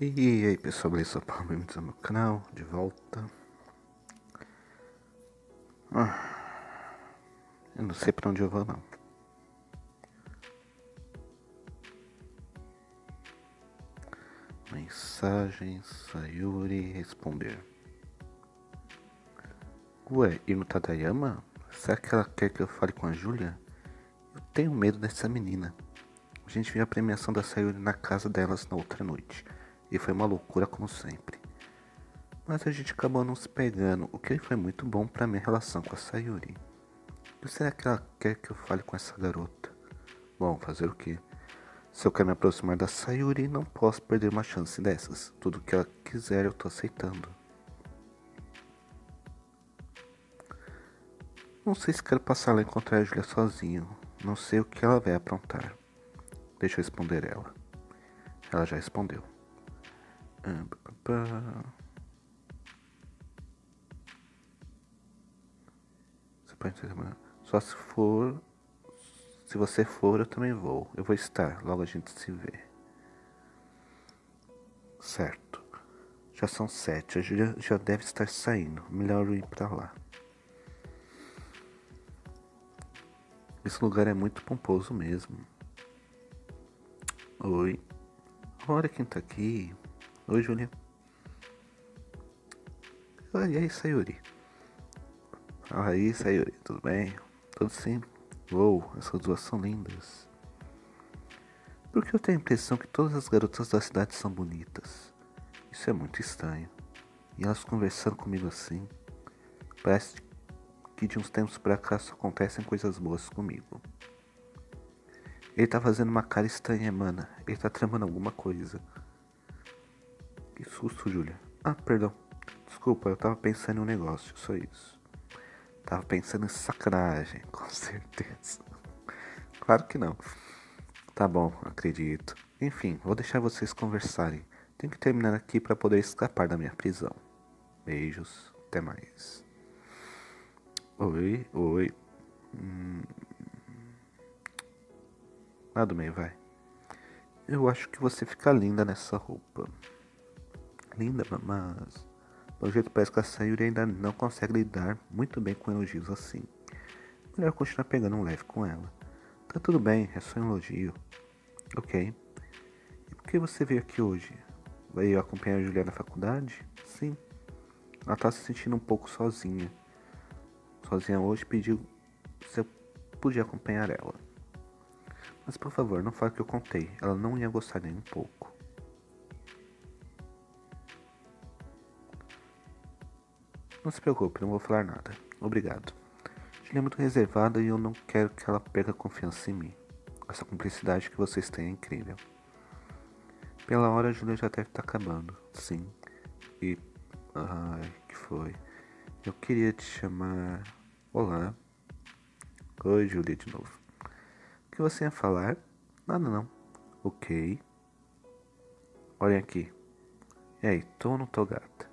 E aí pessoal, beleza? Bem-vindos ao meu canal, de volta. Ah, eu não sei pra onde eu vou não. Mensagem, Sayuri, responder. Ué, e no Tadayama? Será que ela quer que eu fale com a Julia? Eu tenho medo dessa menina. A gente viu a premiação da Sayuri na casa delas na outra noite. E foi uma loucura como sempre. Mas a gente acabou não se pegando, o que foi muito bom para minha relação com a Sayuri. E será que ela quer que eu fale com essa garota? Bom, fazer o quê? Se eu quero me aproximar da Sayuri, não posso perder uma chance dessas. Tudo que ela quiser eu tô aceitando. Não sei se quero passar lá e encontrar a Julia sozinho. Não sei o que ela vai aprontar. Deixa eu responder ela. Ela já respondeu. Só se for. Se você for, eu também vou. Eu vou estar. Logo a gente se vê. Certo. Já são sete. A Julia já deve estar saindo. Melhor eu ir pra lá. Esse lugar é muito pomposo mesmo. Oi. Olha quem tá aqui. Oi, Julia. Oi, e aí, Sayuri? Ah, aí, Sayuri, tudo bem? Tudo sim. Uou, essas duas são lindas. Porque eu tenho a impressão que todas as garotas da cidade são bonitas. Isso é muito estranho. E elas conversando comigo assim. Parece que de uns tempos pra cá só acontecem coisas boas comigo. Ele tá fazendo uma cara estranha, mana. Ele tá tramando alguma coisa. Susto, Julia. Ah, perdão. Desculpa, eu tava pensando em um negócio, só isso. Tava pensando em sacanagem, com certeza. Claro que não. Tá bom, acredito. Enfim, vou deixar vocês conversarem. Tenho que terminar aqui para poder escapar da minha prisão. Beijos, até mais. Oi, oi. Hum... Lá do meio, vai. Eu acho que você fica linda nessa roupa linda, mas pelo jeito parece que a Sayuri ainda não consegue lidar muito bem com elogios assim. Melhor continuar pegando um leve com ela. Tá tudo bem, é só um elogio. Ok. E por que você veio aqui hoje? Veio acompanhar a Julia na faculdade? Sim. Ela tá se sentindo um pouco sozinha. Sozinha hoje pediu se eu podia acompanhar ela. Mas por favor, não fale que eu contei. Ela não ia gostar nem um pouco. Não se preocupe, não vou falar nada. Obrigado. Julia é muito reservada e eu não quero que ela perca confiança em mim. Essa cumplicidade que vocês têm é incrível. Pela hora, a Julia já deve estar acabando. Sim. E. Ai, que foi? Eu queria te chamar. Olá. Oi, Julia, de novo. O que você ia falar? Nada, não. Ok. Olhem aqui. E aí, tô ou não tô gata?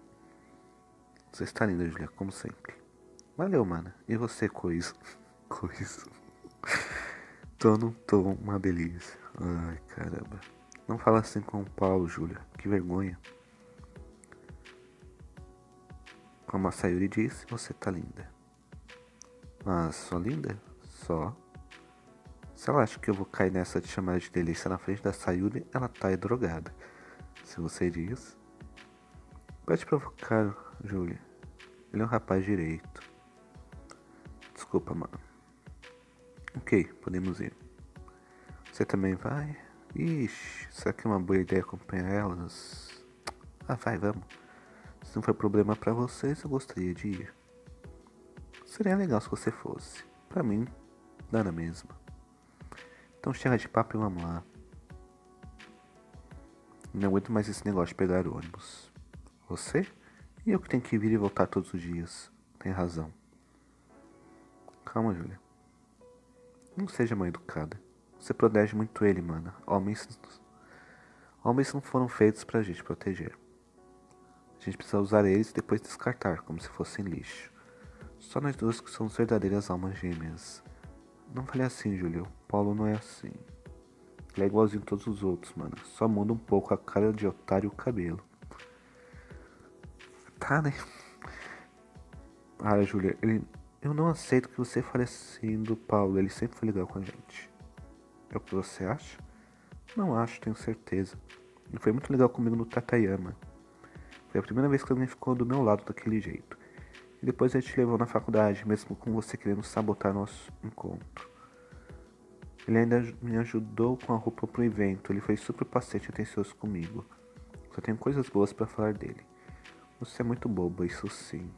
Você está linda, Julia, como sempre. Valeu, mana. E você, coisa? coisa. tô, não tô uma delícia. Ai, caramba. Não fala assim com o Paulo, Júlia. Que vergonha. Como a Sayuri disse, você tá linda. Mas só linda? Só. Se ela acha que eu vou cair nessa de chamar de delícia na frente da Sayuri, ela tá drogada. Se você diz. Pode provocar Júlia. Ele é um rapaz direito. Desculpa, mano. Ok, podemos ir. Você também vai? Ixi, será que é uma boa ideia acompanhar elas? Ah, vai, vamos. Se não for problema para vocês, eu gostaria de ir. Seria legal se você fosse. Pra mim, dá na mesma. Então chega de papo e vamos lá. Não aguento mais esse negócio de pegar ônibus. Você? E eu que tenho que vir e voltar todos os dias. Tem razão. Calma, Julia. Não seja mal educada. Você protege muito ele, mana. Homens. Homens não foram feitos pra gente proteger. A gente precisa usar eles e depois descartar, como se fossem lixo. Só nós duas que somos verdadeiras almas gêmeas. Não fale assim, Julia. O Paulo não é assim. Ele é igualzinho a todos os outros, mano. Só muda um pouco a cara de otário e o cabelo. Tá, né? Para, Júlia. Ele... Eu não aceito que você fale assim do Paulo. Ele sempre foi legal com a gente. É o que você acha? Não acho, tenho certeza. Ele foi muito legal comigo no Tatayama. Foi a primeira vez que alguém ficou do meu lado daquele jeito. E depois ele te levou na faculdade, mesmo com você querendo sabotar nosso encontro. Ele ainda me ajudou com a roupa pro evento. Ele foi super paciente e atencioso comigo. Só tenho coisas boas para falar dele. Você é muito boba, isso sim.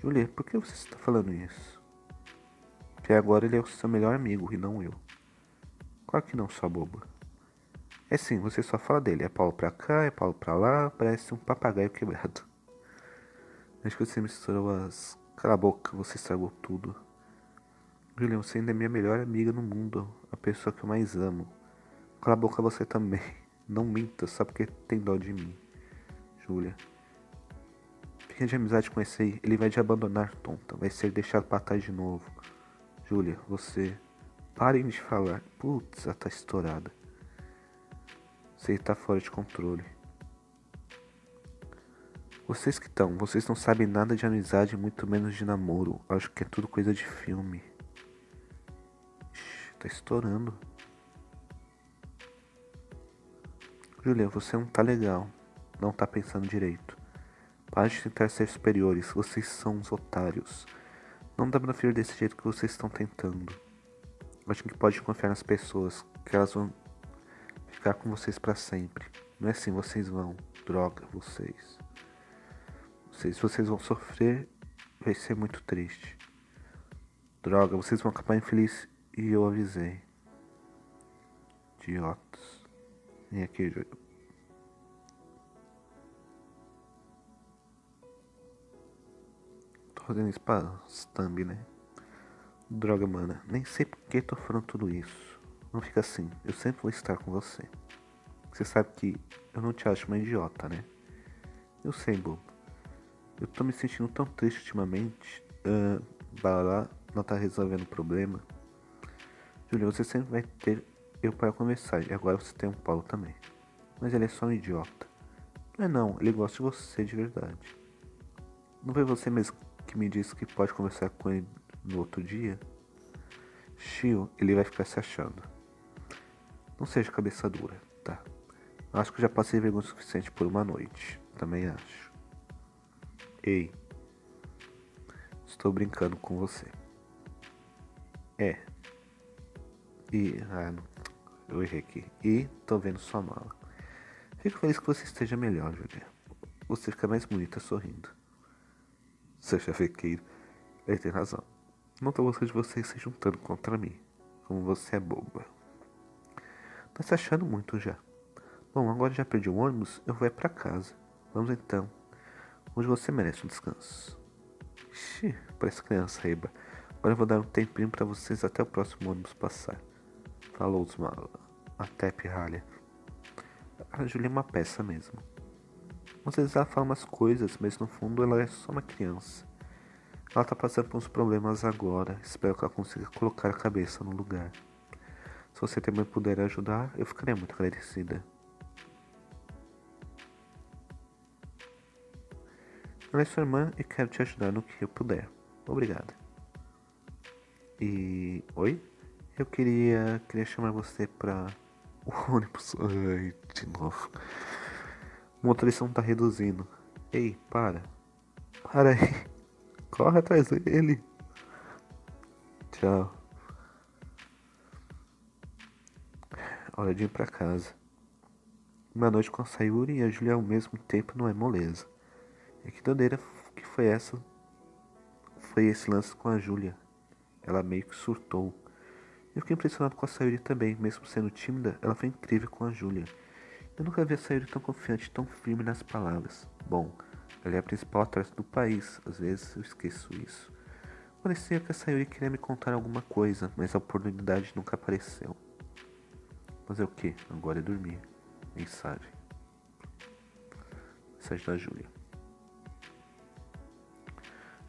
Julia, por que você está falando isso? Porque agora ele é o seu melhor amigo e não eu. Claro que não, sua boba. É sim, você só fala dele. É Paulo pra cá, é Paulo pra lá, parece um papagaio quebrado. Acho que você misturou as. Cala a boca, você estragou tudo. Julian, você ainda é minha melhor amiga no mundo, a pessoa que eu mais amo. Cala a boca você também. Não minta só porque tem dó de mim. Julia. De amizade com esse aí. Ele vai te abandonar, tonta. Vai ser deixado pra trás de novo. Julia, você. Parem de falar. Putz, ela tá estourada. Você tá fora de controle. Vocês que estão, vocês não sabem nada de amizade, muito menos de namoro. Acho que é tudo coisa de filme. Ixi, tá estourando. Julia, você não tá legal. Não tá pensando direito. Pare de tentar ser superiores, vocês são uns otários. Não dá pra vir desse jeito que vocês estão tentando. Acho que pode confiar nas pessoas, que elas vão ficar com vocês para sempre. Não é assim, vocês vão. Droga, vocês. Vocês, vocês vão sofrer, vai ser muito triste. Droga, vocês vão acabar infeliz e eu avisei. Idiotas. Vem aqui, Tô fazendo isso pra thumb, né? Droga, mana. Nem sei por que tô falando tudo isso. Não fica assim. Eu sempre vou estar com você. Você sabe que eu não te acho uma idiota, né? Eu sei, bobo. Eu tô me sentindo tão triste ultimamente. Uh, Balá não tá resolvendo o problema. Julia, você sempre vai ter eu para conversar. E agora você tem um Paulo também. Mas ele é só um idiota. Não é não, ele gosta de você de verdade. Não foi você mesmo que me disse que pode conversar com ele no outro dia? Shio, ele vai ficar se achando. Não seja cabeça dura, tá? Acho que já passei vergonha suficiente por uma noite. Também acho. Ei. Estou brincando com você. É. E. Ah, não. Eu errei aqui. E tô vendo sua mala. Fico feliz que você esteja melhor, Julia. Você fica mais bonita sorrindo. Seu chafequeiro. Ele tem razão. Não tô gostando de você se juntando contra mim. Como você é boba. Tá se achando muito já. Bom, agora já perdi o ônibus, eu vou é pra casa. Vamos então. Onde você merece um descanso. Ixi, parece criança, Reba. Agora eu vou dar um tempinho pra vocês até o próximo ônibus passar. Falou, Osmala. Até, pirralha. A Julia é uma peça mesmo. Às vezes ela fala umas coisas, mas no fundo ela é só uma criança. Ela tá passando por uns problemas agora. Espero que ela consiga colocar a cabeça no lugar. Se você também puder ajudar, eu ficaria muito agradecida. Ela é sua irmã e quero te ajudar no que eu puder. Obrigada. E. Oi? Eu queria. Queria chamar você pra. O ônibus. Ai, de novo. O motorista não tá reduzindo. Ei, para. Para aí. Corre atrás dele. Tchau. Hora de ir pra casa. Uma noite com a Sayuri e a Julia ao mesmo tempo não é moleza. E que doideira que foi essa? Foi esse lance com a Julia. Ela meio que surtou. Eu fiquei impressionado com a Sayuri também, mesmo sendo tímida, ela foi incrível com a Julia. Eu nunca vi a Sayuri tão confiante, tão firme nas palavras. Bom, ela é a principal atleta do país, às vezes eu esqueço isso. Parecia que a Sayuri queria me contar alguma coisa, mas a oportunidade nunca apareceu. Fazer o que? Agora é dormir. Mensagem. Mensagem da Júlia.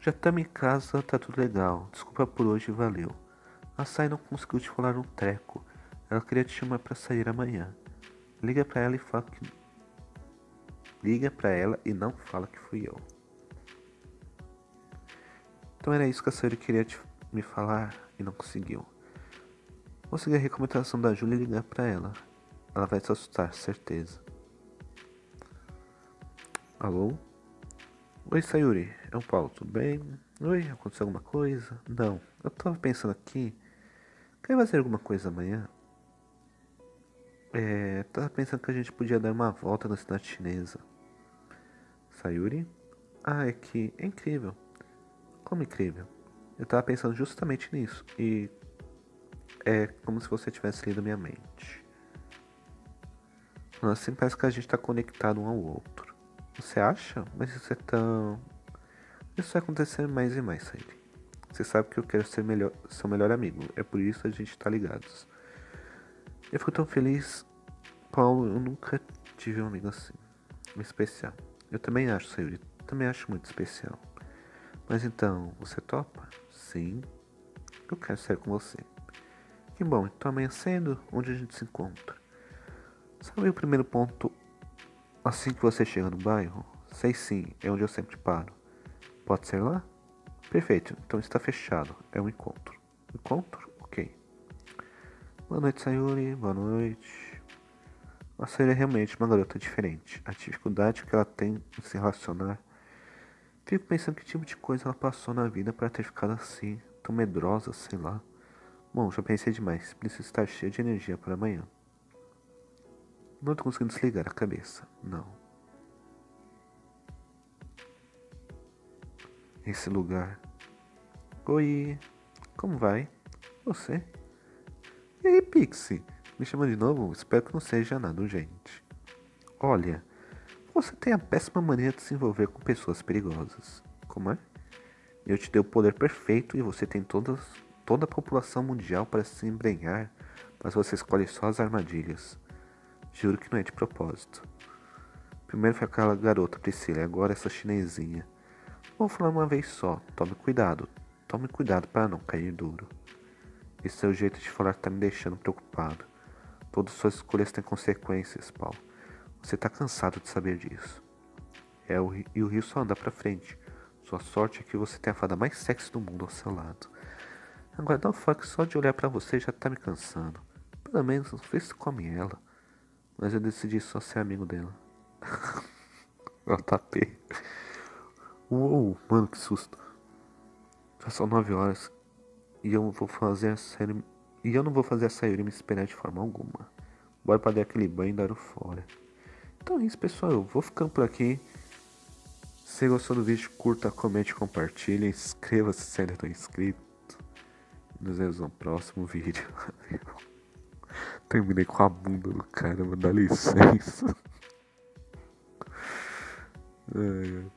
Já estamos em casa, tá tudo legal. Desculpa por hoje, valeu. A Sai não conseguiu te falar um treco. Ela queria te chamar para sair amanhã. Liga para ela e fala que. Liga para ela e não fala que fui eu. Então era isso que a Sayuri queria te, me falar e não conseguiu. Vou seguir a recomendação da Júlia e ligar para ela. Ela vai se assustar, certeza. Alô? Oi, Sayuri. É o Paulo, tudo bem? Oi, aconteceu alguma coisa? Não. Eu tava pensando aqui. Quer fazer alguma coisa amanhã? É, tava pensando que a gente podia dar uma volta na cidade chinesa. Sayuri? Ah, é que é incrível. Como incrível? Eu tava pensando justamente nisso. E é como se você tivesse lido minha mente. Assim parece que a gente tá conectado um ao outro. Você acha? Mas isso é tão. Isso vai acontecer mais e mais, Sayuri. Você sabe que eu quero ser melhor, seu melhor amigo. É por isso a gente tá ligados. Eu fico tão feliz. Paulo, eu nunca tive um amigo assim. Especial. Eu também acho, Sayuri. Também acho muito especial. Mas então, você topa? Sim. Eu quero sair com você. Que bom, então amanhã cedo, onde a gente se encontra? Sabe o primeiro ponto assim que você chega no bairro? Sei sim, é onde eu sempre paro. Pode ser lá? Perfeito, então está fechado. É um encontro. Encontro? Boa noite, Sayuri. Boa noite. A Sayuri é realmente uma garota diferente. A dificuldade que ela tem em se relacionar. Fico pensando que tipo de coisa ela passou na vida para ter ficado assim, tão medrosa, sei lá. Bom, já pensei demais. Preciso estar cheia de energia para amanhã. Não tô conseguindo desligar a cabeça. Não. Esse lugar. Oi. Como vai? Você? E aí, Pixie? Me chama de novo? Espero que não seja nada urgente. Olha, você tem a péssima maneira de se envolver com pessoas perigosas. Como é? Eu te dei o poder perfeito e você tem todas, toda a população mundial para se embrenhar, mas você escolhe só as armadilhas. Juro que não é de propósito. Primeiro foi aquela garota Priscila, agora essa chinesinha. Vou falar uma vez só, tome cuidado. Tome cuidado para não cair duro. Esse seu jeito de falar tá me deixando preocupado. Todas suas escolhas têm consequências, Paulo. Você tá cansado de saber disso. É, o, e o rio só anda pra frente. Sua sorte é que você tem a fada mais sexy do mundo ao seu lado. Agora dá um fuck só de olhar para você já tá me cansando. Pelo menos não sei se come ela. Mas eu decidi só ser amigo dela. Eu tapei. Uou, mano, que susto. Já são nove horas e eu vou fazer a. E eu não vou fazer a Sayuri me esperar de forma alguma. Bora pra dar aquele banho e dar o fora. Então é isso, pessoal. Eu vou ficando por aqui. Se gostou do vídeo, curta, comente, compartilhe. Inscreva-se se ainda não é inscrito. Nos vemos no próximo vídeo. Terminei com a bunda do cara, dá licença. Ai, ai.